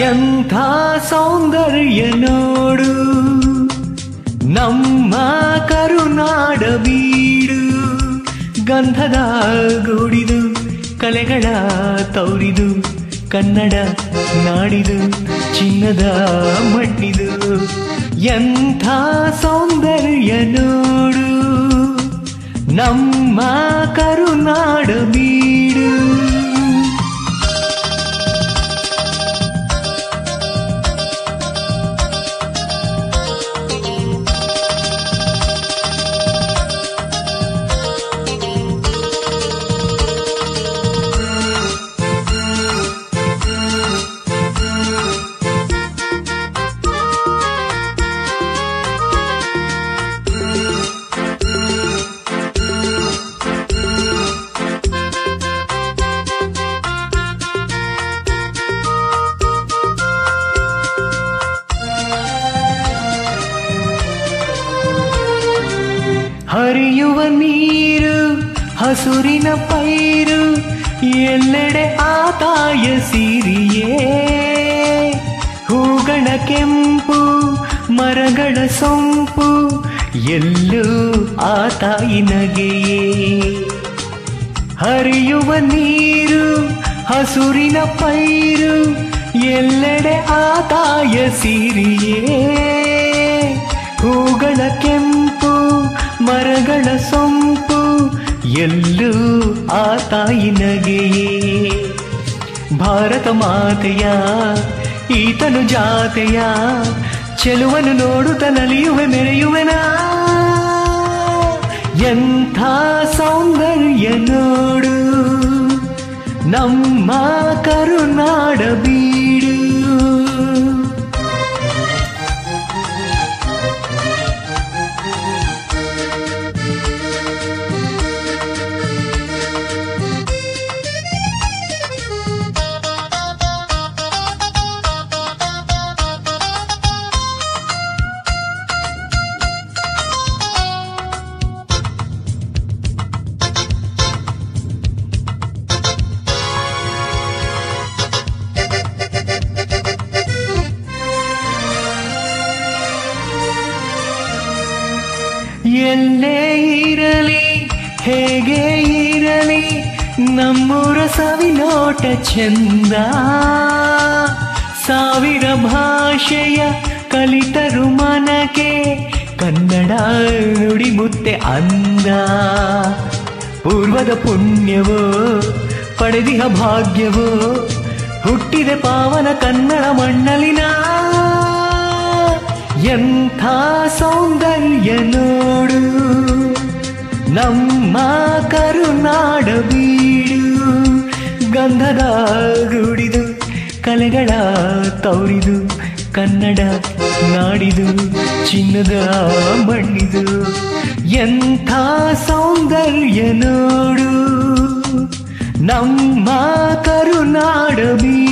ಎಂಥ ಸೌಂದರ್ಯ ನೋಡು ನಮ್ಮ ಕರುನಾಡ ಬೀಡು ಗಂಧದ ಗೂಡಿದು ಕಲೆಗಳ ತೌರಿದು ಕನ್ನಡ ನಾಡಿದು ಚಿನ್ನದ ಮಣ್ಣಿದು. ಎಂಥ ಸೌಂದರ್ಯ ನೋಡು ನಮ್ಮ ಕರುನಾಡ ನೀರು, ಹಸುರಿನ ಪೈರು, ಎಲ್ಲೆಡೆ ಆದಾಯ ಸಿರಿಯೇ. ಹೂಗಳ ಕೆಂಪು, ಮರಗಳ ಸೊಂಪು, ಎಲ್ಲೂ ಆತಾಯಿ ನಗೆಯೇ. ಹರಿಯುವ ನೀರು, ಹಸುರಿನ ಪೈರು, ಎಲ್ಲೆಡೆ ಆದಾಯ ಸಿರಿಯೇ. ಸೊಂಪು ಎಲ್ಲೂ ಆ ತಾಯಿ ನಗೆಯೇ ಭಾರತ ಮಾತೆಯ, ಈತನು ಜಾತೆಯ, ಚೆಲುವನು ನೋಡುತ್ತ ನಲಿಯುವೆ, ಮೆರೆಯುವೆನಾ. ಎಂಥ ಸೌಂದರ್ಯ ನೋಡು, ನಮ್ಮ ಕರುನಾಡ ಎಲ್ಲೇ ಇರಲಿ, ಹೇಗೆ ಇರಲಿ, ನಮ್ಮೂರ ಸಾವಿನೋಟ ಚಂದ. ಸಾವಿರ ಭಾಷೆಯ ಕಲಿತರು ಮನಕೆ, ಕನ್ನಡ ನುಡಿ ಮುತ್ತೆ ಅಂದ. ಪೂರ್ವದ ಪುಣ್ಯವೋ, ಪಡೆದಿಹ ಭಾಗ್ಯವೋ, ಹುಟ್ಟಿದೆ ಪಾವನ ಕನ್ನಡ ಮಣ್ಣಲಿನ ಎಂಥ ಸೌಂದರ್ಯ ನೋಡು. ನಮ್ಮ ಕರುನಾಡ ಬೀಡು. ಗಂಧದ ಗುಡಿದು, ಕಲೆಗಳ ತೌರಿದು, ಕನ್ನಡ ನಾಡಿದು, ಚಿನ್ನದ ಮಣ್ಣಿದು. ಎಂಥ ಸೌಂದರ್ಯ ನೋಡು. ನಮ್ಮ ಕರುನಾಡ ಬೀಡು